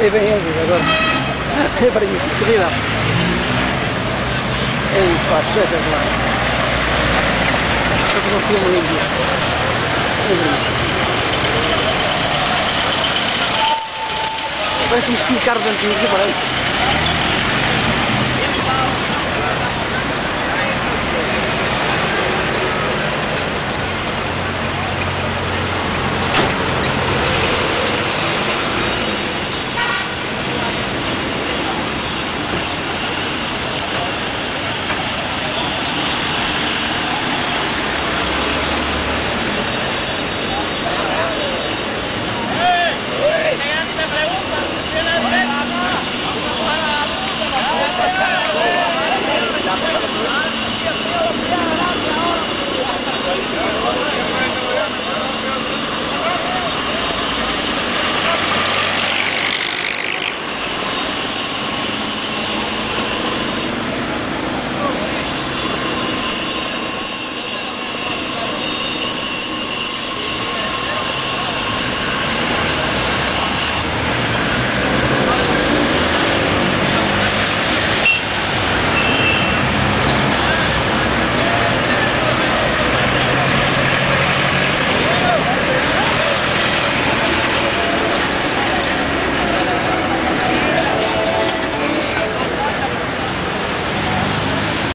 E vem ele agora. É para mim, querida. Ei, pá, espetacular. Um filme lindo. Lindo. Parece um carro de antigos, parece.